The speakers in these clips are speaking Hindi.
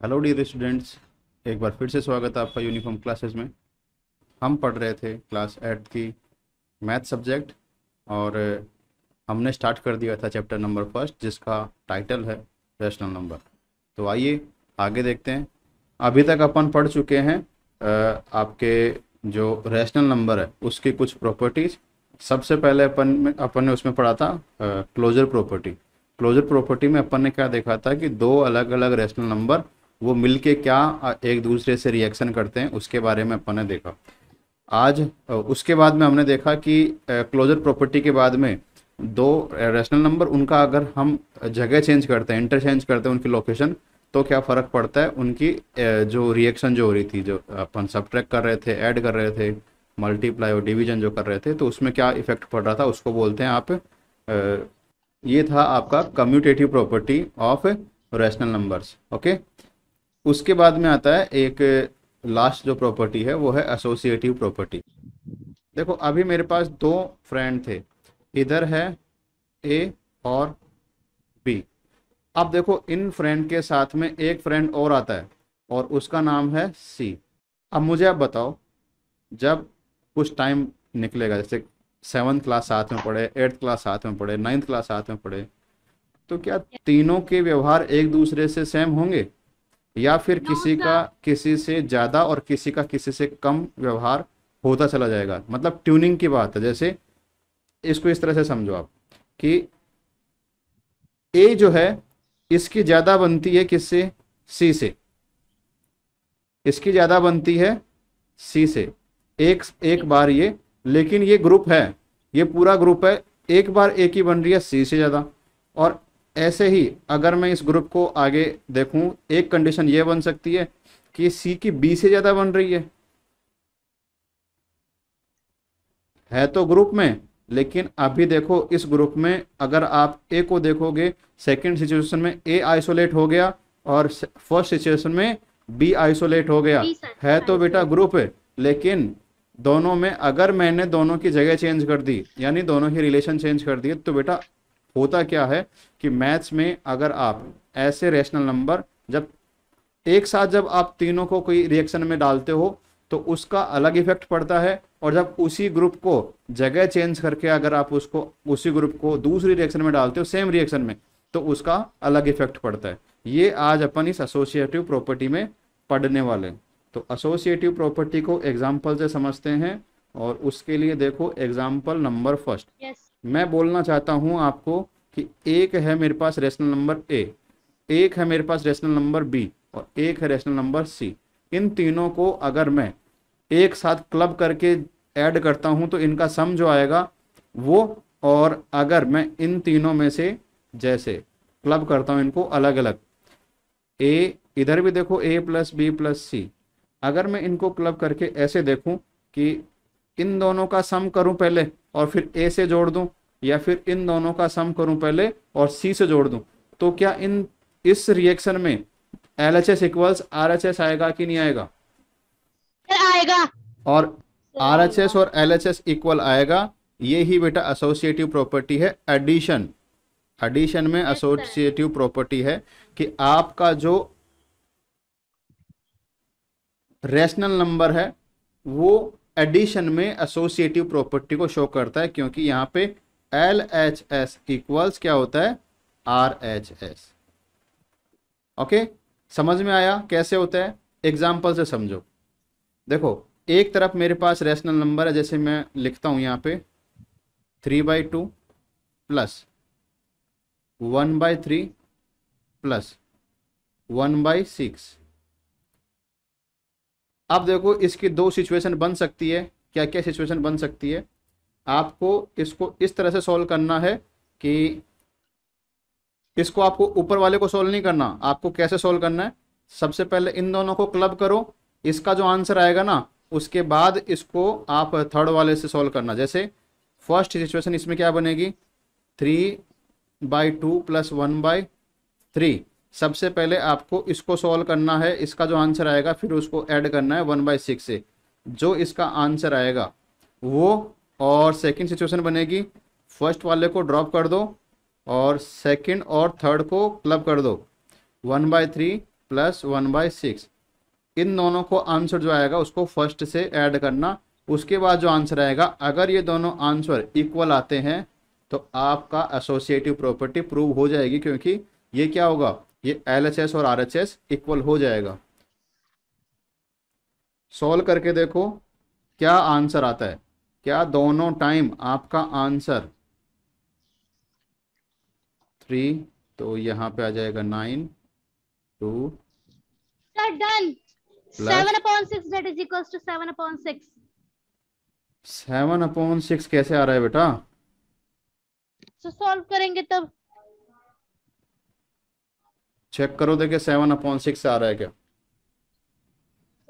हेलो डियर स्टूडेंट्स एक बार फिर से स्वागत है आपका यूनिफॉर्म क्लासेस में। हम पढ़ रहे थे क्लास एट की मैथ सब्जेक्ट और हमने स्टार्ट कर दिया था चैप्टर नंबर फ़र्स्ट जिसका टाइटल है रैशनल नंबर तो आइए, आगे देखते हैं। अभी तक अपन पढ़ चुके हैं आपके जो रैशनल नंबर है, उसकी कुछ प्रॉपर्टीज़ सबसे पहले अपन में, अपन ने उसमें पढ़ा था क्लोजर प्रॉपर्टी क्लोजर प्रॉपर्टी में अपन ने क्या देखा था कि दो अलग अलग रैशनल नंबर वो मिलके क्या एक दूसरे से रिएक्शन करते हैं, उसके बारे में अपन ने देखा। आज उसके बाद में हमने देखा कि क्लोजर प्रॉपर्टी के बाद में दो रैशनल नंबर उनका अगर हम जगह चेंज करते हैं इंटरचेंज करते हैं उनकी लोकेशन तो क्या फ़र्क पड़ता है उनकी जो रिएक्शन जो हो रही थी, जो अपन सब कर रहे थे ऐड कर रहे थे मल्टीप्लाई और डिवीज़न जो कर रहे थे तो उसमें क्या इफ़ेक्ट पड़ रहा था, उसको बोलते हैं आप ये था आपका commutative property of rational numbers okay उसके बाद में आता है एक लास्ट जो प्रॉपर्टी है, वो है एसोसिएटिव प्रॉपर्टी देखो, अभी मेरे पास दो फ्रेंड थे। इधर है ए और बी अब देखो, इन फ्रेंड के साथ में एक फ्रेंड और आता है और उसका नाम है सी अब मुझे आप बताओ, जब कुछ टाइम निकलेगा, जैसे सेवन्थ क्लास साथ में पढ़े एट्थ क्लास साथ में पढ़े नाइन्थ क्लास साथ में पढ़े तो क्या तीनों के व्यवहार एक दूसरे से सेम होंगे? या फिर किसी का किसी से ज़्यादा और किसी का किसी से कम व्यवहार होता चला जाएगा। मतलब ट्यूनिंग की बात है जैसे इसको इस तरह से समझो आप कि ए जो है इसकी ज़्यादा बनती है किससे? सी से। इसकी ज़्यादा बनती है सी से। एक एक बार ये लेकिन ये ग्रुप है ये पूरा ग्रुप है एक बार एक ही बन रही है सी से ज़्यादा। और ऐसे ही अगर मैं इस ग्रुप को आगे देखूँ एक कंडीशन ये बन सकती है कि सी की बी से ज़्यादा बन रही है। है तो ग्रुप में लेकिन अभी देखो इस ग्रुप में अगर आप ए को देखोगे सेकंड सिचुएशन में ए आइसोलेट हो गया और फ़र्स्ट सिचुएशन में बी आइसोलेट हो गया। है तो बेटा ग्रुप है लेकिन दोनों में अगर मैंने दोनों की जगह चेंज कर दी यानी दोनों की रिलेशन चेंज कर दिए तो बेटा होता क्या है? कि मैथ्स में अगर आप ऐसे रेशनल नंबर जब एक साथ जब आप तीनों को कोई रिएक्शन में डालते हो तो उसका अलग इफ़ेक्ट पड़ता है। और जब उसी ग्रुप को जगह चेंज करके अगर आप उसको उसी ग्रुप को दूसरी रिएक्शन में डालते हो सेम रिएक्शन में तो उसका अलग इफ़ेक्ट पड़ता है। ये आज अपन इस एसोसिएटिव प्रॉपर्टी में पढ़ने वाले तो एसोसिएटिव प्रॉपर्टी को एग्ज़ाम्पल से समझते हैं और उसके लिए देखो एग्ज़ाम्पल नंबर फ़र्स्ट yes. मैं बोलना चाहता हूँ आपको कि एक है मेरे पास रेशनल नंबर ए एक है मेरे पास रेशनल नंबर बी और एक है रेशनल नंबर सी इन तीनों को अगर मैं एक साथ क्लब करके ऐड करता हूँ तो इनका सम जो आएगा वो और अगर मैं इन तीनों में से जैसे क्लब करता हूँ इनको अलग अलग ए इधर भी देखो A plus B plus C अगर मैं इनको क्लब करके ऐसे देखूँ कि इन दोनों का सम करूँ पहले और फिर ए से जोड़ दूँ या फिर इन दोनों का सम करूँ पहले और सी से जोड़ दूँ तो क्या इन इस रिएक्शन में L H S equals R H S आएगा कि नहीं आएगा? आएगा। और आर एच एस और एल एच एस इक्वल आएगा ये ही बेटा एसोसिएटिव प्रॉपर्टी है एडिशन एडिशन में एसोसिएटिव प्रॉपर्टी है कि आपका जो रेशनल नंबर है वो एडिशन में एसोसिएटिव प्रॉपर्टी को शो करता है क्योंकि यहाँ पे एल एच एस इक्वल्स क्या होता है? आर एच एस ओके समझ में आया कैसे होता है? एग्ज़ाम्पल से समझो। देखो, एक तरफ़ मेरे पास रैशनल नंबर है, जैसे मैं लिखता हूँ यहाँ पे। Three by two plus one by three plus one by six अब देखो, इसकी दो सिचुएशन बन सकती है। क्या क्या सिचुएशन बन सकती है? आपको इसको इस तरह से सॉल्व करना है कि इसको आपको ऊपर वाले को सॉल्व नहीं करना, आपको कैसे सॉल्व करना है? सबसे पहले इन दोनों को क्लब करो, इसका जो आंसर आएगा ना, उसके बाद इसको आप थर्ड वाले से सॉल्व करना। जैसे फ़र्स्ट सिचुएशन इसमें क्या बनेगी? Three by two plus one by three सबसे पहले आपको इसको सॉल्व करना है, इसका जो आंसर आएगा, फिर उसको ऐड करना है वन बाई सिक्स से। जो इसका आंसर आएगा, वो और सेकंड सिचुएशन बनेगी। फ़र्स्ट वाले को ड्रॉप कर दो और सेकंड और थर्ड को क्लब कर दो। One by three plus one by six इन दोनों को आंसर जो आएगा, उसको फ़र्स्ट से ऐड करना। उसके बाद जो आंसर आएगा, अगर ये दोनों आंसर इक्वल आते हैं तो आपका एसोसिएटिव प्रॉपर्टी प्रूव हो जाएगी, क्योंकि ये क्या होगा? ये एलएचएस और आरएचएस इक्वल हो जाएगा। सॉल्व करके देखो, क्या आंसर आता है? क्या दोनों टाइम आपका आंसर थ्री तो यहाँ पे आ जाएगा nine two. Plus- Seven upon six that is equals to seven upon six. Seven upon six कैसे आ रहा है बेटा So solve करेंगे तब चेक करो देखिए सेवन अपॉन सिक्स आ रहा है क्या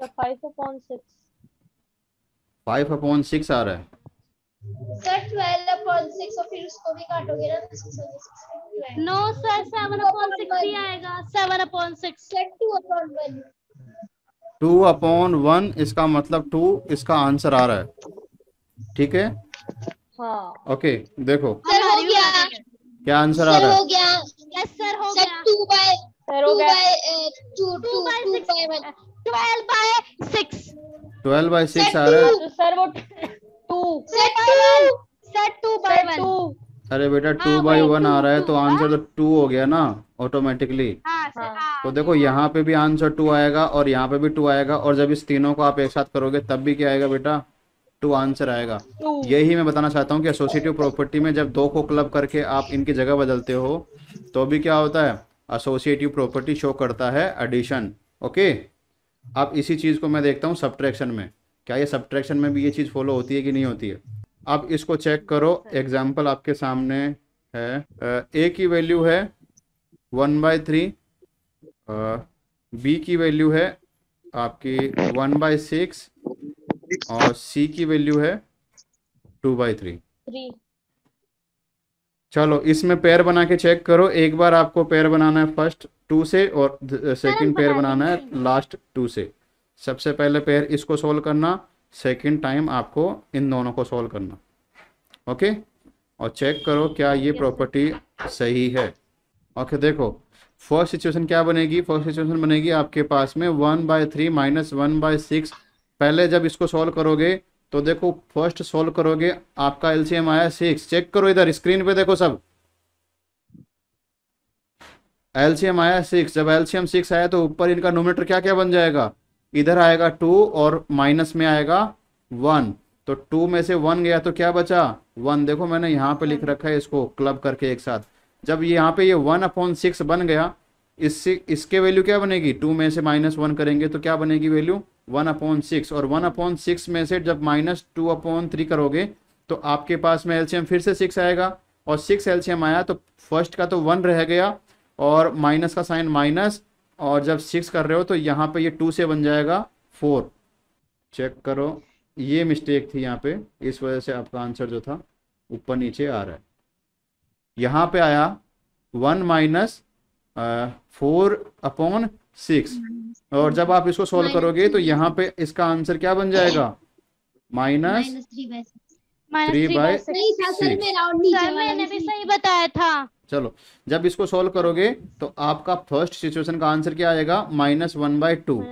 five upon six. Five upon six आ रहा है सर ट्वेल्व अपॉन सिक्स और फिर उसको भी काटोगे ना तो six sir, seven upon six ही आएगा. Seven upon six. Sir two upon one two upon one इसका मतलब टू इसका आंसर आ रहा है ठीक है हाँ. ओके देखो सर हो गया क्या आंसर आ सर रहा हो है गया Yes sir हो सर गया. टू बाय टू हो गया. By two. By Twelve by six. Twelve by six आ रहा है। सर वो. Sir two. अरे बेटा टू हाँ, बाई वन आ रहा है तो आंसर तो टू हो गया ना ऑटोमेटिकली हाँ. हाँ. तो देखो यहाँ पे भी आंसर टू आएगा और यहाँ पे भी टू आएगा और जब इस तीनों को आप एक साथ करोगे तब भी क्या आएगा बेटा? टू आंसर आएगा। यही मैं बताना चाहता हूँ कि एसोसिएटिव प्रॉपर्टी में जब दो को क्लब करके आप इनकी जगह बदलते हो तो भी क्या होता है? एसोसिएटिव प्रॉपर्टी शो करता है एडिशन ओके अब इसी चीज़ को मैं देखता हूँ सब्ट्रैक्शन में। क्या ये सब्ट्रैक्शन में भी ये चीज़ फॉलो होती है कि नहीं होती है? अब इसको चेक करो। एग्ज़ाम्पल आपके सामने है ए की वैल्यू है वन बाई थ्री बी की वैल्यू है आपकी वन बाई सिक्स और सी की वैल्यू है टू बाई थ्री. चलो इसमें पेयर बना के चेक करो। एक बार आपको पेयर बनाना है फ़र्स्ट टू से और सेकंड पेयर बनाना है लास्ट टू से। सबसे पहले पेयर इसको सोल्व करना सेकंड टाइम आपको इन दोनों को सोल्व करना। ओके और चेक करो क्या ये प्रॉपर्टी सही है। ओके देखो फ़र्स्ट सिचुएशन क्या बनेगी? फ़र्स्ट सिचुएशन बनेगी आपके पास में one by three minus one by six पहले जब इसको सॉल्व करोगे तो देखो फ़र्स्ट सॉल्व करोगे, आपका एलसीएम आया सिक्स चेक करो इधर स्क्रीन पे देखो सब। एलसीएम आया सिक्स जब एलसीएम सिक्स आया तो ऊपर इनका नोमीटर क्या क्या बन जाएगा? इधर आएगा टू और माइनस में आएगा वन तो टू में से वन गया तो क्या बचा? वन देखो, मैंने यहाँ पे लिख रखा है इसको क्लब करके एक साथ। जब यहाँ पे ये वन अपॉन सिक्स बन गया, इससे, इसके वैल्यू क्या बनेगी? टू में से माइनस वन करेंगे तो क्या बनेगी वैल्यू वन अपॉन सिक्स, और वन अपॉन सिक्स में से जब माइनस टू अपॉन थ्री करोगे तो आपके पास में एलसीएम फिर से सिक्स आएगा, और सिक्स एलसीएम आया तो फ़र्स्ट का तो वन रह गया, और माइनस का साइन माइनस, और जब सिक्स कर रहे हो तो यहाँ पे ये टू से बन जाएगा फोर। चेक करो, ये मिस्टेक थी यहाँ पे, इस वजह से आपका आंसर जो था, ऊपर नीचे आ रहा है। यहाँ पे आया one minus four upon six और जब आप इसको सोल्व करोगे तो यहाँ पे इसका आंसर क्या बन जाएगा? माइनस थ्री बाय नहीं। सही बताया था। चलो जब इसको सोल्व करोगे तो आपका फ़र्स्ट सिचुएशन का आंसर क्या आएगा? Minus one by two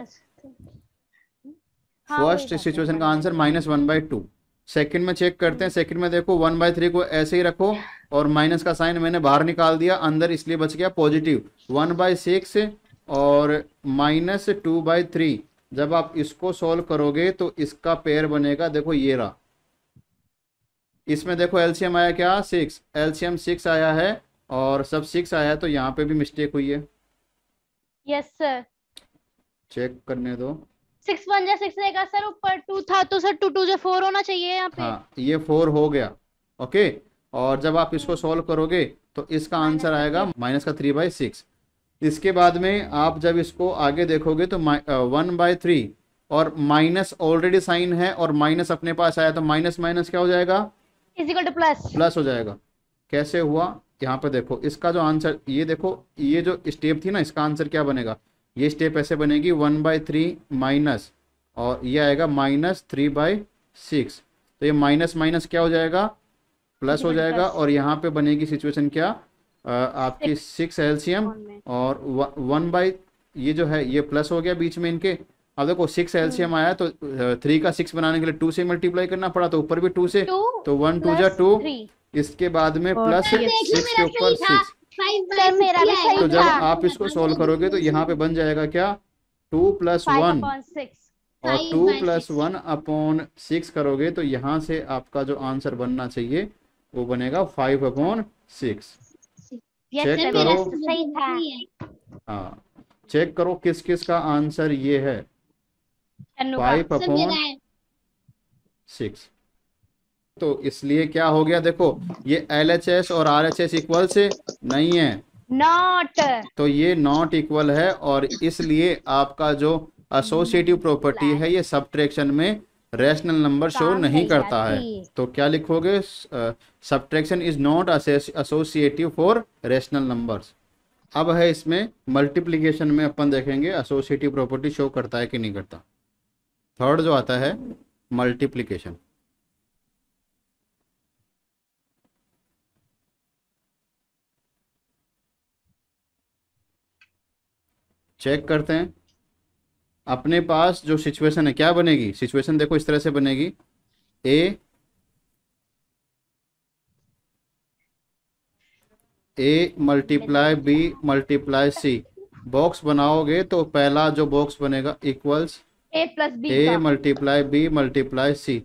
first situation का answer minus one by two second में चेक करते हैं। सेकंड में देखो वन बाई थ्री को ऐसे ही रखो और माइनस का साइन मैंने बाहर निकाल दिया अंदर इसलिए बच गया पॉजिटिव वन बाई सिक्स और माइनस टू बाई थ्री जब आप इसको सॉल्व करोगे तो इसका पेयर बनेगा देखो ये रहा। इसमें देखो एलसीएम आया क्या? सिक्स एलसीएम सिक्स आया है और सब सिक्स आया है तो यहाँ पे भी मिस्टेक हुई है। यस सर चेक करने दो। सिक्स वन जा सिक्स रहेगा सर ऊपर टू था तो सर टू टू जा फोर होना चाहिए यहाँ पे। हाँ ये फोर हो गया ओके? और जब आप इसको सॉल्व करोगे तो इसका आंसर आएगा माइनस का थ्री बाई सिक्स। इसके बाद में आप जब इसको आगे देखोगे तो वन बाय थ्री और माइनस ऑलरेडी साइन है और माइनस अपने पास आया तो माइनस माइनस क्या हो जाएगा? Is equal to plus. Plus हो जाएगा। कैसे हुआ? यहाँ पे देखो इसका जो आंसर ये देखो ये जो स्टेप थी ना इसका आंसर क्या बनेगा? ये स्टेप ऐसे बनेगी वन बाई थ्री माइनस और ये आएगा माइनस थ्री बाई सिक्स तो ये माइनस माइनस क्या हो जाएगा? प्लस हो जाएगा और यहाँ पे बनेगी सिचुएशन क्या? अ, आपकी सिक्स एलसीएम और वन बाई ये जो है ये प्लस हो गया बीच में इनके. अब देखो सिक्स एलसीएम आया तो थ्री का सिक्स बनाने के लिए टू से मल्टीप्लाई करना पड़ा तो ऊपर भी टू से. तो वन टू जा टू इसके बाद में प्लस सिक्स के ऊपर सिक्स सर मेरा भी सही तो जब आप इसको सॉल्व करोगे तो यहाँ पे बन जाएगा क्या? टू प्लस वन और two plus one upon six करोगे तो यहाँ से आपका जो आंसर बनना चाहिए वो बनेगा फाइव अपॉन सिक्स चेक करो। मेरा सही था। हाँ चेक करो किस किस का आंसर ये है। फाइव अपॉन सिक्स तो इसलिए क्या हो गया देखो ये एल एच एस और आर एच एस इक्वल से नहीं है। नॉट तो ये नॉट इक्वल है और इसलिए आपका जो एसोसिएटिव प्रॉपर्टी है ये सब्ट्रैक्शन में रैशनल नंबर शो नहीं करता है। तो क्या लिखोगे? Subtraction is not associative for rational numbers अब है इसमें मल्टीप्लीकेशन में अपन देखेंगे एसोसिएटिव प्रॉपर्टी शो करता है कि नहीं करता। थर्ड जो आता है मल्टीप्लिकेशन चेक करते हैं। अपने पास जो सिचुएशन है क्या बनेगी? सिचुएशन देखो इस तरह से बनेगी। A A multiply B multiply C box बनाओगे तो पहला जो बॉक्स बनेगा equals A plus B A multiply B multiply C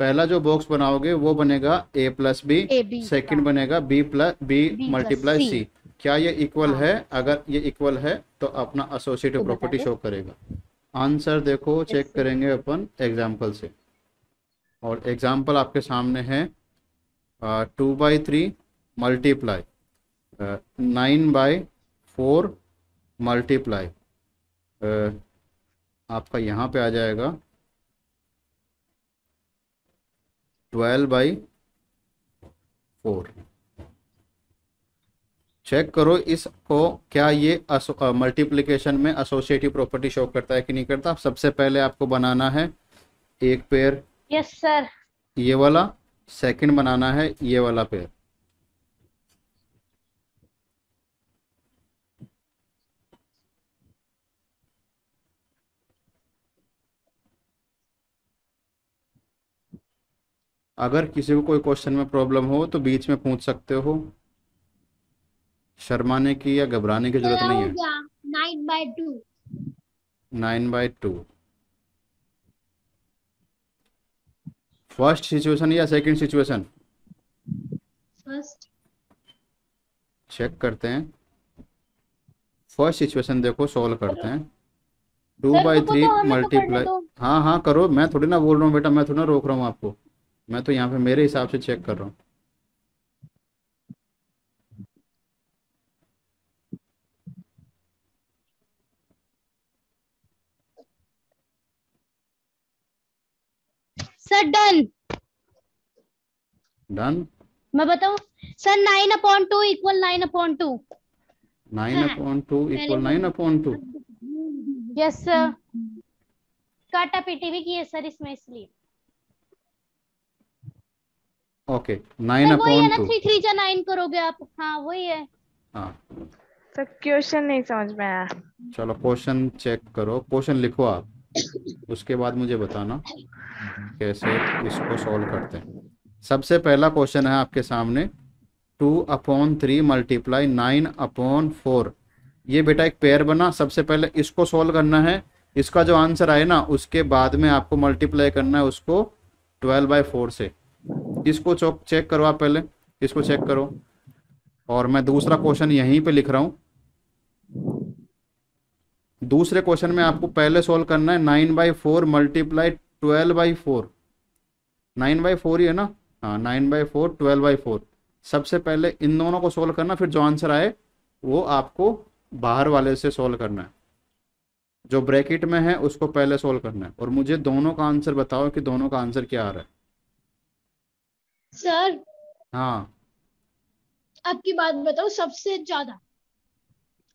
पहला जो बॉक्स बनाओगे वो बनेगा ए प्लस बी सेकेंड बनेगा B plus B multiply C। C क्या ये इक्वल हाँ। है? अगर ये इक्वल है तो अपना एसोसिएटिव प्रॉपर्टी शो करेगा। आंसर देखो चेक करेंगे अपन एग्ज़ाम्पल से। और एग्ज़ाम्पल आपके सामने है two by three multiply nine by four multiply आपका यहाँ पे आ जाएगा। ट्वेल्व बाई फोर चेक करो इसको क्या ये मल्टीप्लिकेशन में एसोसिएटिव प्रॉपर्टी शो करता है कि नहीं करता? सबसे पहले आपको बनाना है एक पेयर यस सर ये वाला सेकंड बनाना है ये वाला पेयर अगर किसी को कोई क्वेश्चन में प्रॉब्लम हो तो बीच में पूछ सकते हो। शर्माने की या घबराने की ज़रूरत नहीं है? Nine by two nine by two first situation या सेकंड सिचुएशन फ़र्स्ट चेक करते हैं। फ़र्स्ट सिचुएशन देखो सॉल्व करते हैं। टू बाई थ्री मल्टीप्लाई हाँ हाँ करो। मैं थोड़ी ना बोल रहा हूँ बेटा मैं थोड़ी ना रोक रहा हूँ आपको। मैं तो यहाँ पे मेरे हिसाब से चेक कर रहा हूँ। सर डन डन मैं बताऊँ? Sir nine upon two equal nine upon two nine upon two equal nine upon two yes sir काटा पीटी भी की है सर इसमें इसलिए। ओके नाइन है अपॉन टू थ्री थ्री जा नाइन करोगे आप। हाँ वही है। हाँ। सर क्वेश्चन नहीं समझ में आया। चलो क्वेश्चन चेक करो। क्वेश्चन लिखो आप। उसके बाद मुझे बताना कैसे इसको सॉल्व करते हैं। सबसे पहला क्वेश्चन है आपके सामने। Two upon three multiply nine upon four. ये बेटा एक पेयर बना। सबसे पहले इसको सॉल्व करना है। इसका जो आंसर आए ना उसके बाद में आपको मल्टीप्लाई करना है उसको ट्वेल्व बाई फोर से। इसको चेक करो आप पहले। इसको चेक करो। और मैं दूसरा क्वेश्चन यहीं पे लिख रहा हूँ। दूसरे क्वेश्चन में आपको पहले सॉल्व करना है nine by four multiply twelve by four nine by four ही है ना? हाँ nine by four twelve by four सबसे पहले इन दोनों को सॉल्व करना फिर जो आंसर आए वो आपको बाहर वाले से सॉल्व करना है। जो ब्रैकेट में है उसको पहले सॉल्व करना है। और मुझे दोनों का आंसर बताओ कि दोनों का आंसर क्या आ रहा है। सर हाँ। आपकी बात बताओ सबसे ज़्यादा।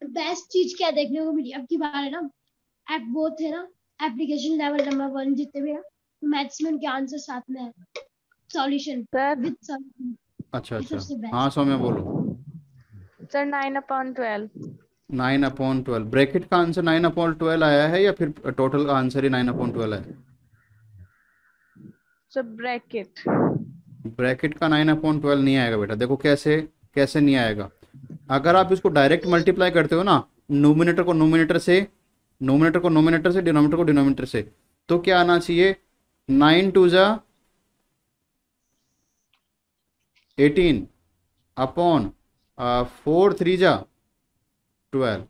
बेस्ट चीज़ क्या देखने को मिली? अब की बार है ना ऐप वो थे ना एप्लीकेशन लेवल नंबर वन जितने भी मैथ्स में उनके आंसर साथ में है। सॉल्यूशन सर विद सॉल्यूशन अच्छा अच्छा. हाँ सौम्या बोलो। Sir nine upon twelve nine upon twelve bracket का आंसर नाइन अपॉन ट्वेल्व आया है या फिर टोटल का आंसर ही नाइन अपॉन ट्वेल्व है? सर ब्रैकेट ब्रैकेट का नाइन अपॉन ट्वेल्व नहीं आएगा बेटा। देखो कैसे कैसे नहीं आएगा। अगर आप इसको डायरेक्ट मल्टीप्लाई करते हो ना नोमिनेटर को नोमिनेटर से नोमिनेटर को नोमिनेटर से डिनोमिनेटर को डिनोमिनेटर से तो क्या आना चाहिए? नाइन टू जा एटीन अपॉन फोर थ्री जा ट्वेल्व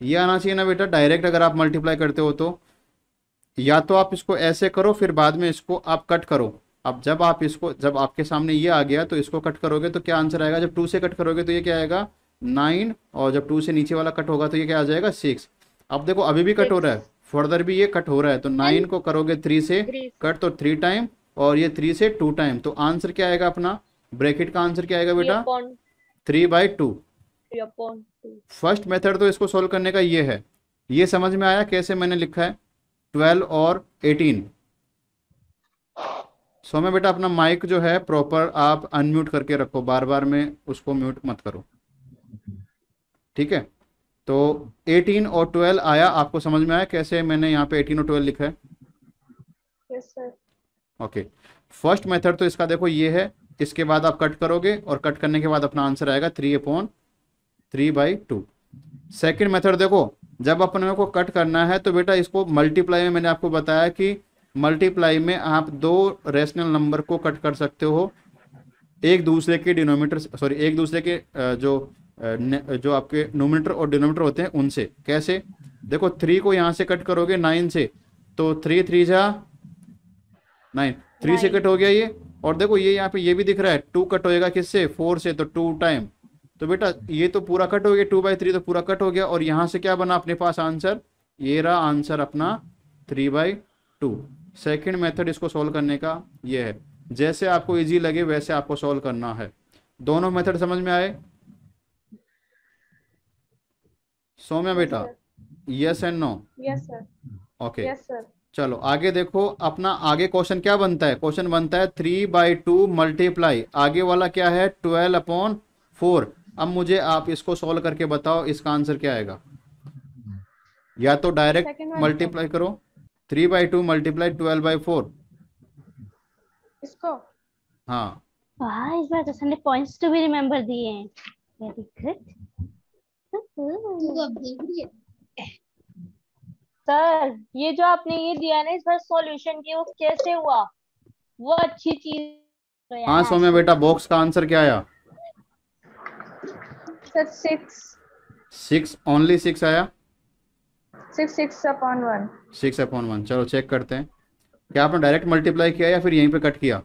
ये आना चाहिए ना बेटा डायरेक्ट अगर आप मल्टीप्लाई करते हो तो। या तो आप इसको ऐसे करो, फिर बाद में इसको आप कट करो। अब जब आप इसको, जब आपके सामने ये आ गया तो इसको कट करोगे तो क्या आंसर आएगा? जब टू से कट करोगे तो ये क्या आएगा? नाइन और जब टू से नीचे वाला कट होगा तो ये क्या आ जाएगा? सिक्स अब देखो अभी भी कट हो रहा है। फर्दर भी ये कट हो रहा है। तो नाइन को करोगे थ्री से कट तो थ्री टाइम और ये थ्री से टू टाइम तो आंसर क्या आएगा अपना? ब्रैकेट का आंसर क्या आएगा बेटा? Three by two first method तो इसको सोल्व करने का ये है। ये समझ में आया कैसे मैंने लिखा है? ट्वेल्व और एटीन सौम्य बेटा अपना माइक जो है प्रॉपर आप अनम्यूट करके रखो। बार बार में उसको म्यूट मत करो। ठीक है? तो 18 और 12 आया आपको समझ में आया कैसे मैंने यहाँ पे 18 और 12 लिखा है? Yes sir okay first method तो इसका देखो ये है इसके बाद आप कट करोगे और कट करने के बाद अपना आंसर आएगा three upon three by two second method देखो जब अपने को कट करना है तो बेटा इसको मल्टीप्लाई में मैंने आपको बताया कि मल्टीप्लाई में आप दो रेशनल नंबर को कट कर सकते हो। एक दूसरे के डिनोमीटर सॉरी एक दूसरे के जो जो आपके नोमीटर और डिनोमीटर होते हैं उनसे। कैसे? देखो थ्री को यहाँ से कट करोगे नाइन से। तो थ्री थ्री जा नाइन थ्री से कट हो गया ये। और देखो ये यहाँ पे ये भी दिख रहा है टू कट होएगा किससे? फोर से तो टू टाइम तो बेटा ये तो पूरा कट हो गया टू बाई थ्री तो पूरा कट हो गया। और यहाँ से क्या बना अपने पास आंसर ये रहा आंसर अपना three by two second method इसको सॉल्व करने का ये है। जैसे आपको इजी लगे वैसे आपको सॉल्व करना है। दोनों मेथड समझ में आए? सौम्या बेटा? Yes and no yes sir okay yes sir चलो आगे देखो अपना आगे क्वेश्चन क्या बनता है? क्वेश्चन बनता है थ्री बाई टू मल्टीप्लाई आगे वाला क्या है? ट्वेल्व अपॉन फोर अब मुझे आप इसको सॉल्व करके बताओ इसका आंसर क्या आएगा? या तो डायरेक्ट मल्टीप्लाई करो. Three by two multiply twelve by four इसको? हाँ। वाह इस बार तो सर पॉइंट्स तो भी रिमेम्बर दिए हैं। वेरी गुड है सर ये जो आपने ये दिया ना इस बार सॉल्यूशन की वो कैसे हुआ? वो अच्छी चीज़ तो हाँ सौम्या बेटा बॉक्स का आंसर क्या आया? Sir six six only six आया? Six six upon one six upon one चलो चेक करते हैं। क्या आपने डायरेक्ट मल्टीप्लाई किया या फिर यहीं पे कट किया?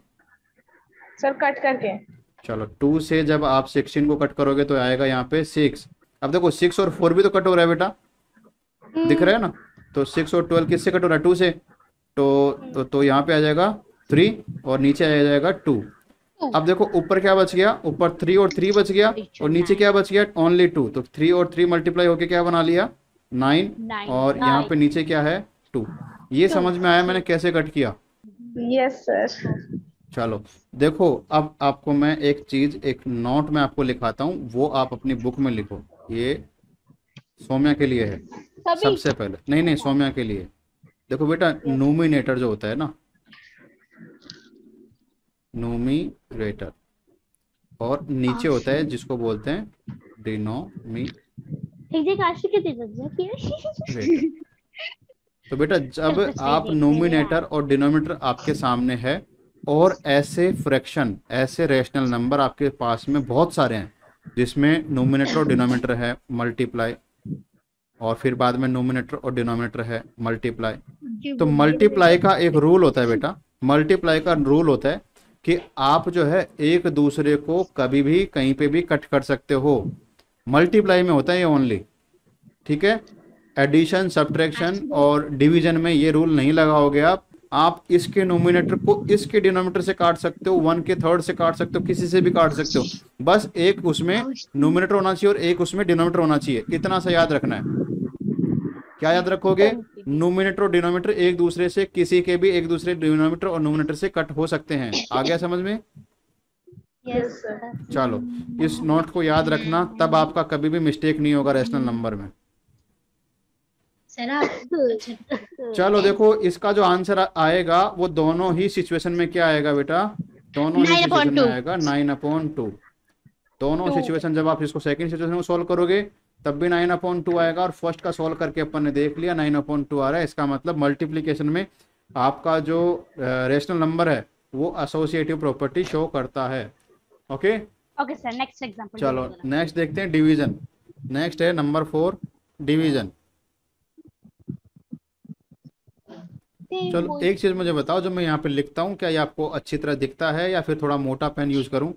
सर कट करके। चलो टू से जब आप सिक्सटीन को कट करोगे तो आएगा यहाँ पे सिक्स अब देखो सिक्स और फोर भी तो कट हो रहा है बेटा। दिख रहा है ना? तो सिक्स और ट्वेल्व किससे कट हो रहा है? टू से। तो तो, तो यहाँ पे आ जाएगा थ्री और नीचे आ जाएगा टू अब देखो ऊपर क्या बच गया? ऊपर थ्री और थ्री बच गया और नीचे क्या बच गया? ओनली टू तो थ्री और थ्री मल्टीप्लाई होके क्या बना लिया? नाइन नाइन और यहाँ पे नीचे क्या है? टू ये समझ में आया मैंने कैसे कट किया? यस सर चलो देखो अब आपको मैं एक चीज़ एक नोट में आपको लिखाता हूँ वो आप अपनी बुक में लिखो। ये सौम्या के लिए है सबसे पहले। नहीं नहीं सौम्या के लिए। देखो बेटा नोमिनेटर जो होता है ना नोमिनेटर और नीचे होता है जिसको बोलते हैं डिनोमी तो बेटा जब आप नोमिनेटर और डिनोमिनेटर आपके सामने है और ऐसे फ्रैक्शन ऐसे रेशनल नंबर आपके पास में बहुत सारे हैं। जिसमें नोमिनेटर और डिनोमिनेटर है मल्टीप्लाई और फिर बाद में नोमिनेटर और डिनोमिनेटर है मल्टीप्लाई तो मल्टीप्लाई का एक रूल होता है बेटा। मल्टीप्लाई का रूल होता है कि आप जो है एक दूसरे को कभी भी कहीं पे भी कट कर सकते हो। मल्टीप्लाई में होता है ये ओनली ठीक है? एडिशन सब्ट्रैक्शन और डिवीज़न में ये रूल नहीं लगाओगे आप। आप इसके नोमिनेटर को इसके डिनोमिनेटर से काट सकते हो वन के थर्ड से काट सकते हो किसी से भी काट सकते हो। बस एक उसमें नोमिनेटर होना चाहिए और एक उसमें डिनोमिनेटर होना चाहिए। इतना सा याद रखना है। क्या याद रखोगे? नोमिनेटर और डिनोमिनेटर एक दूसरे से किसी के भी एक दूसरे डिनोमिनेटर और नोमिनेटर से कट हो सकते हैं। आ गया समझ में? यस सर चलो इस नोट को याद रखना तब आपका कभी भी मिस्टेक नहीं होगा रेशनल नंबर में। चलो देखो इसका जो आंसर आएगा वो दोनों ही सिचुएशन में क्या आएगा बेटा? दोनों ही 9 सिचुएशन में आएगा नाइन अपॉन टू दोनों सिचुएशन जब आप इसको सेकंड सिचुएशन को सॉल्व करोगे तब भी नाइन अपॉन टू आएगा और फ़र्स्ट का सॉल्व करके अपन ने देख लिया नाइन अपॉन टू आ रहा है। इसका मतलब मल्टीप्लीकेशन में आपका जो रेशनल नंबर है वो एसोसिएटिव प्रॉपर्टी शो करता है। Okay okay sir next example चलो नेक्स्ट देखते हैं डिवीज़न नेक्स्ट है नंबर फोर डिवीज़न चलो एक चीज़ मुझे बताओ जो मैं यहाँ पे लिखता हूँ क्या ये आपको अच्छी तरह दिखता है या फिर थोड़ा मोटा पेन यूज़ करूँ?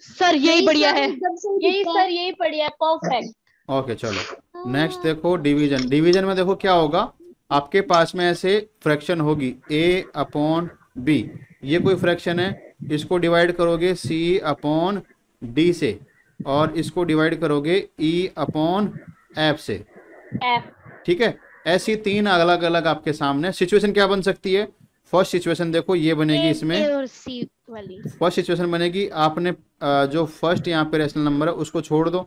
सर यही बढ़िया है। यही सर यही बढ़िया परफेक्ट ओके चलो। नेक्स्ट देखो डिवीज़न डिवीज़न में देखो क्या होगा? आपके पास में ऐसे फ्रैक्शन होगी ए अपॉन बी ये कोई फ्रैक्शन है इसको डिवाइड करोगे सी अपॉन डी से और इसको डिवाइड करोगे ई अपॉन एफ़ से। एफ़ ठीक है? ऐसी तीन अलग अलग आपके सामने। सिचुएशन क्या बन सकती है? फ़र्स्ट सिचुएशन देखो ये बनेगी इसमें। फ़र्स्ट सिचुएशन बनेगी आपने जो फ़र्स्ट यहाँ पे रेशनल नंबर है उसको छोड़ दो।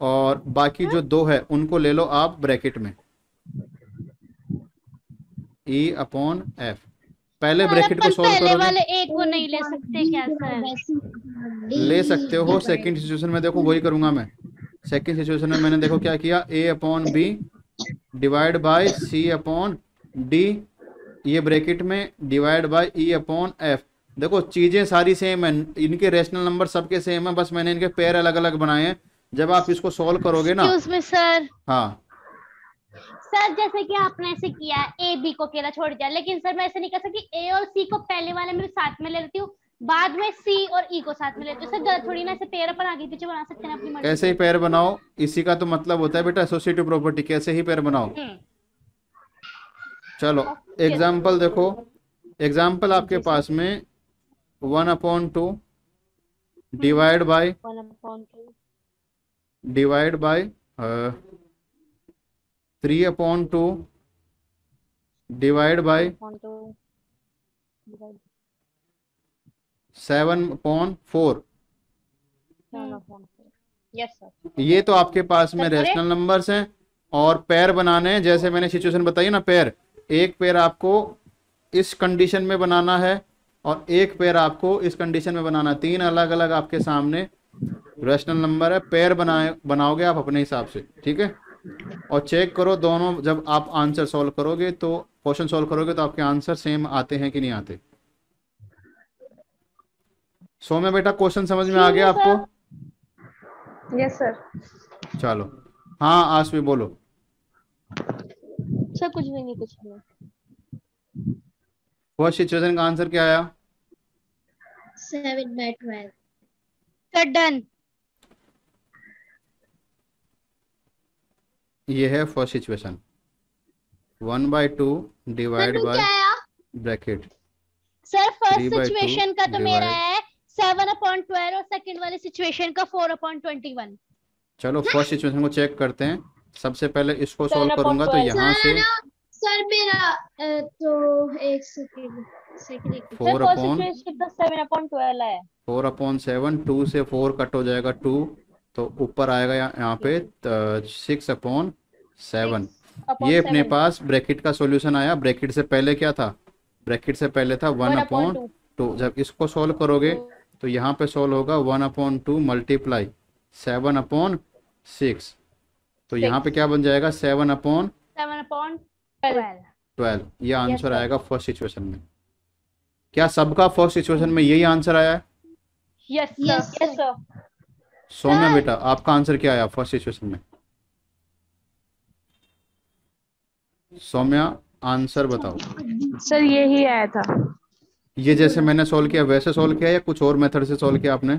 और बाकी जो दो है उनको ले लो आप ब्रैकेट में। ई अपॉन एफ़ पहले ब्रैकेट को सोल्व पहले करोगे? वाले एक को नहीं ले सकते क्या सर? ले सकते हो। सेकंड सिचुएशन में देखो वही करूँगा मैं। सेकंड सिचुएशन में मैंने देखो क्या किया? A upon B divide by C upon D ये ब्रैकेट में divide by E upon F. देखो चीज़ें सारी सेम है इनके रेशनल नंबर सबके सेम है बस मैंने इनके पेयर अलग अलग बनाए हैं। जब आप इसको सॉल्व करोगे ना उसमें सर हाँ। सर जैसे कि आपने ऐसे किया ए बी को अकेला छोड़ दिया लेकिन सर मैं ऐसे नहीं कर सकती। ए और सी को पहले वाले में साथ में ले लेती हूँ। बाद में सी और ई को साथ में लेती हूँ सर गलत थोड़ी ना ऐसे पेयर अपन आगे पीछे बना सकते हैं अपनी मर्ज़ी। कैसे ही पेयर बनाओ इसी का तो मतलब होता है बेटा एसोसिएटिव प्रॉपर्टी कैसे ही पेयर बनाओ। हम्म, चलो एग्ज़ाम्पल देखो। एग्ज़ाम्पल आपके पास में one upon two divide by one upon two divide by three upon two divide by seven upon four. ये तो आपके पास में रेशनल नंबर्स हैं और पैर बनाने हैं। जैसे मैंने सिचुएशन बताई ना पैर एक पैर आपको इस कंडीशन में बनाना है और एक पैर आपको इस कंडीशन में बनाना है। तीन अलग अलग आपके सामने रेशनल नंबर है। पैर बनाए बनाओगे आप अपने हिसाब से ठीक है? और चेक करो दोनों जब आप आंसर सॉल्व करोगे तो क्वेश्चन सॉल्व करोगे तो आपके आंसर सेम आते हैं कि नहीं आते? सो में बेटा क्वेश्चन समझ में आ गया आपको? यस सर चलो। हाँ आस भी बोलो। सर कुछ भी नहीं कुछ भी नहीं। फ़र्स्ट सिचुएशन का आंसर क्या आया? Seven by twelve sir done ये है first situation one by two divide by bracket sir first situation का तो मेरा है। सेवन अपॉन ट्वेल्व और सेकंड वाली सिचुएशन का फोर अपॉन ट्वेंटी वन चलो फ़र्स्ट सिचुएशन को चेक करते हैं। सबसे पहले इसको सॉल्व करूँगा तो यहाँ से सर मेरा तो एक second four upon seven upon twelve है फोर अपॉन सेवन टू से फोर कट हो जाएगा टू तो ऊपर आएगा यहाँ यहाँ पे सिक्स अपॉन सेवन ये अपने पास ब्रैकेट का सॉल्यूशन आया। ब्रैकेट से पहले क्या था? ब्रैकेट से पहले था वन अपॉन टू जब इसको सॉल्व करोगे तो यहाँ पे सॉल्व होगा one upon two multiply seven upon six तो यहाँ पे क्या बन जाएगा? Seven upon seven upon twelve ये आंसर आएगा फ़र्स्ट सिचुएशन में. क्या सबका फ़र्स्ट सिचुएशन में यही आंसर आया? है यस यस सर सौम्या बेटा आपका आंसर क्या आया फ़र्स्ट सिचुएशन में? सौम्या आंसर बताओ। सर यही आया था। ये जैसे मैंने सॉल्व किया वैसे सॉल्व किया या कुछ और मेथड से सॉल्व किया आपने?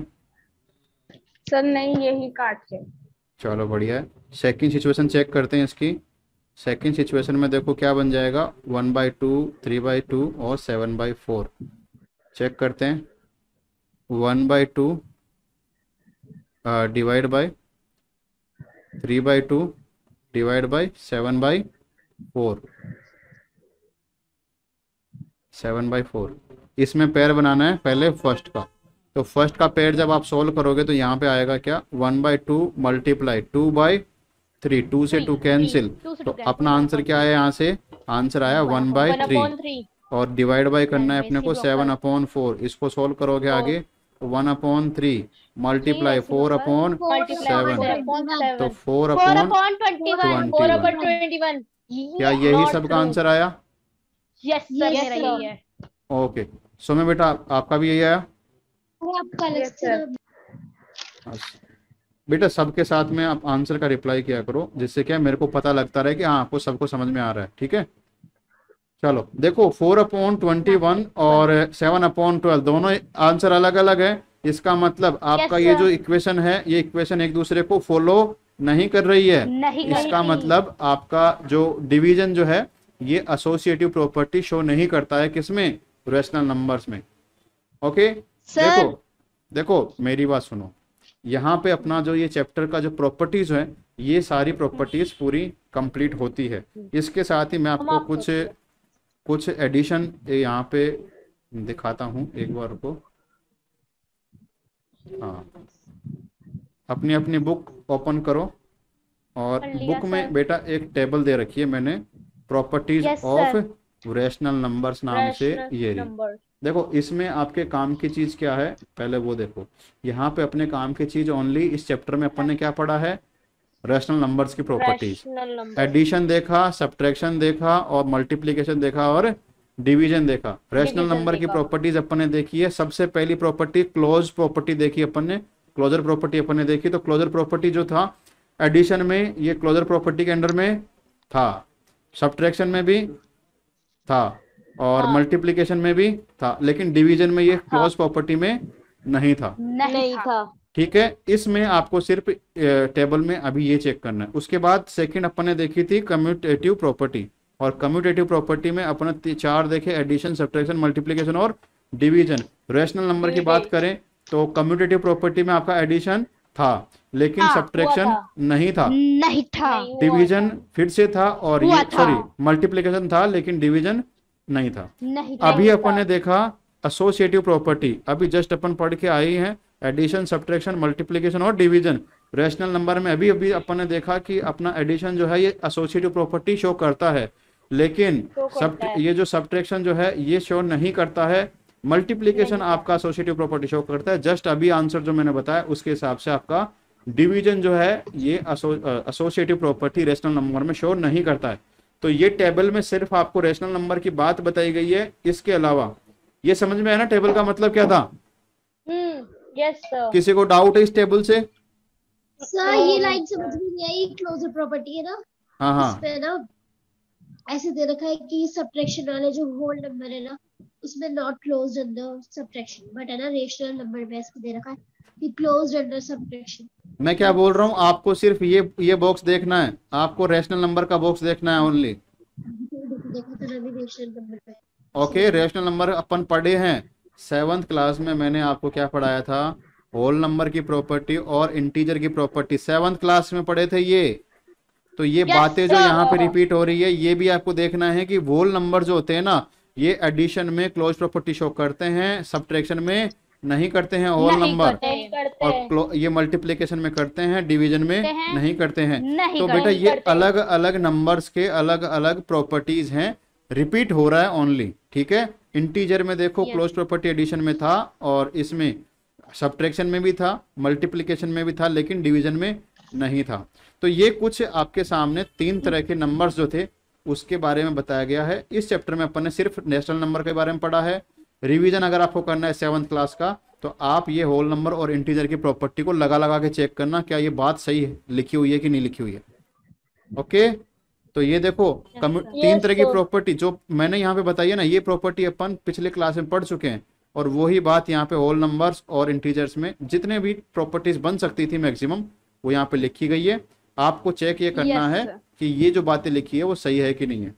सर नहीं यही काट के। चलो बढ़िया है। सेकंड सिचुएशन चेक करते हैं इसकी। सेकंड सिचुएशन में देखो क्या बन जाएगा। One by two three by two और सेवन बाई फोर चेक करते हैं। One by two divide by three by two divide by seven by four seven by four इसमें पेयर बनाना है पहले फ़र्स्ट का। तो फ़र्स्ट का पेयर जब आप सोल्व करोगे तो यहाँ पे आएगा क्या? One by two multiply two by three two से टू कैंसिल तो अपना आंसर क्या है यहाँ से? आंसर आया वन बाई थ्री और डिवाइड बाय करना है अपने को सेवन अपॉन फोर इसको सोल्व करोगे. आगे। One upon three multiply four upon upon तो four upon twenty one four 21. Upon twenty one क्या यही सबका आंसर आया? यस सर है। ओके सोमे बेटा आपका भी यही आया? आपका। बेटा सबके साथ में आप आंसर का रिप्लाई किया करो जिससे क्या मेरे को पता लगता रहे कि हाँ आपको सबको समझ में आ रहा है ठीक है? चलो देखो फोर अपॉन ट्वेंटी वन और सेवन अपॉन ट्वेल्व दोनों आंसर अलग अलग है। इसका मतलब आपका ये जो इक्वेशन है ये इक्वेशन एक दूसरे को फॉलो नहीं कर रही है। नहीं इसका नहीं। मतलब आपका जो डिवीज़न जो है ये एसोसिएटिव प्रॉपर्टी शो नहीं करता है। किसमें? रेशनल नंबर्स में। ओके देखो देखो मेरी बात सुनो। यहाँ पे अपना जो ये चैप्टर का जो प्रॉपर्टीज़ है ये सारी प्रॉपर्टीज़ पूरी कंप्लीट होती है। इसके साथ ही मैं आपको कुछ कुछ एडिशन यहाँ पे दिखाता हूँ। एक बार को हाँ। अपनी अपनी बुक ओपन करो और बुक में बेटा एक टेबल दे रखी है मैंने। प्रॉपर्टीज़ ऑफ़ रेशनल नंबर्स नाम से ये रही। देखो इसमें आपके काम की चीज़ क्या है? पहले वो देखो। यहाँ पे अपने काम की चीज़ ओनली इस चैप्टर में अपन ने क्या पढ़ा है? रेशनल नंबर्स की प्रॉपर्टीज़ एडिशन देखा सब्ट्रैक्शन देखा और मल्टीप्लीकेशन देखा और डिवीज़न देखा। रेशनल नंबर की प्रॉपर्टीज़ अपन ने देखी है। सबसे पहली प्रॉपर्टी क्लोज प्रॉपर्टी देखी अपन ने। क्लोजर प्रॉपर्टी अपन ने देखी। तो क्लोजर प्रॉपर्टी जो था एडिशन में ये क्लोजर प्रॉपर्टी के अंडर में था। सब्ट्रैक्शन में भी था। और हाँ। मल्टीप्लिकेशन में भी था लेकिन डिवीज़न में ये क्लोज प्रॉपर्टी में नहीं था। नहीं था। ठीक है इसमें आपको सिर्फ़ टेबल में अभी ये चेक करना है। उसके बाद सेकंड अपन ने देखी थी कम्यूटेटिव प्रॉपर्टी और कम्यूटेटिव प्रॉपर्टी में अपन चार देखे एडिशन सब्ट्रैक्शन मल्टीप्लीकेशन और डिवीज़न रेशनल नंबर की बात करें तो कम्यूटेटिव प्रॉपर्टी में आपका एडिशन था। लेकिन हाँ, सब्ट्रैक्शन नहीं था। नहीं था। डिवीज़न फिर से था और ये सॉरी मल्टीप्लीकेशन था लेकिन डिवीज़न नहीं था। नहीं अभी नहीं अपन ने देखा एसोसिएटिव प्रॉपर्टी अभी जस्ट अपन पढ़ के आई हैं एडिशन सब्ट्रैक्शन मल्टीप्लिकेशन और डिवीज़न रेशनल नंबर में अभी अभी अपन ने देखा कि अपना एडिशन जो है ये एसोसिएटिव प्रॉपर्टी शो करता है। लेकिन सब ये जो सब्ट्रैक्शन जो है ये शो नहीं करता है। मल्टीप्लीकेशन आपका एसोसिएटिव प्रॉपर्टी शो करता है। जस्ट अभी आंसर जो मैंने बताया उसके हिसाब से आपका डिवीज़न जो है ये एसोसिएटिव प्रॉपर्टी रेशनल नंबर में शो नहीं करता है। तो ये टेबल में सिर्फ़ आपको रेशनल नंबर की बात बताई गई है इसके अलावा। ये समझ में आया ना टेबल का मतलब क्या था? हम्म यस सर किसी को डाउट है इस टेबल से? सर ये लाइन समझ में नहीं आई क्लोजर प्रॉपर्टी है ना? हाँ हाँ। ना ऐसे दे रखा है कि सब्ट्रैक्शन वाले जो होल नंबर है ना उसमें not closed under subtraction but है ना रेशनल नंबर में ऐसे दे रखा है। मैं क्या बोल रहा हूँ? आपको सिर्फ़ ये ये बॉक्स देखना है। आपको रेशनल नंबर का बॉक्स देखना है ओनली ओके रेशनल नंबर अपन पढ़े हैं। सेवंथ क्लास में मैंने आपको क्या पढ़ाया था? होल नंबर की प्रॉपर्टी और इंटीजर की प्रॉपर्टी सेवंथ क्लास में पढ़े थे ये। तो ये Yes, बातें जो यहाँ पे रिपीट हो रही है ये भी आपको देखना है कि होल नंबर जो होते हैं ना ये एडिशन में क्लोज प्रॉपर्टी शो करते हैं सब्ट्रैक्शन में नहीं करते हैं होल नहीं नंबर हैं। और ये मल्टीप्लीकेशन में करते हैं डिवीज़न में करते हैं। नहीं करते हैं। नहीं तो बेटा ये अलग अलग नंबर्स के अलग अलग प्रॉपर्टीज़ हैं। रिपीट हो रहा है ओनली ठीक है? इंटीजर में देखो क्लोज प्रॉपर्टी एडिशन में था और इसमें सब्ट्रैक्शन में भी था मल्टीप्लीकेशन में भी था लेकिन डिवीज़न में नहीं था। तो ये कुछ आपके सामने तीन तरह के नंबर्स जो थे उसके बारे में बताया गया है। इस चैप्टर में अपन ने सिर्फ़ नेशनल नंबर के बारे में पढ़ा है। रिवीजन अगर आपको करना है सेवन्थ क्लास का तो आप ये होल नंबर और इंटीजर की प्रॉपर्टी को लगा लगा के चेक करना क्या ये बात सही है लिखी हुई है कि नहीं लिखी हुई है। ओके तो ये देखो तीन तरह की प्रॉपर्टी जो मैंने यहाँ पे बताई है ना ये प्रॉपर्टी अपन पिछले क्लास में पढ़ चुके हैं और वही बात यहाँ पे होल नंबर्स और इंटीजर्स में जितने भी प्रॉपर्टीज़ बन सकती थी मैक्सिमम वो यहाँ पे लिखी गई है। आपको चेक ये करना है कि ये जो बातें लिखी है वो सही है कि नहीं है।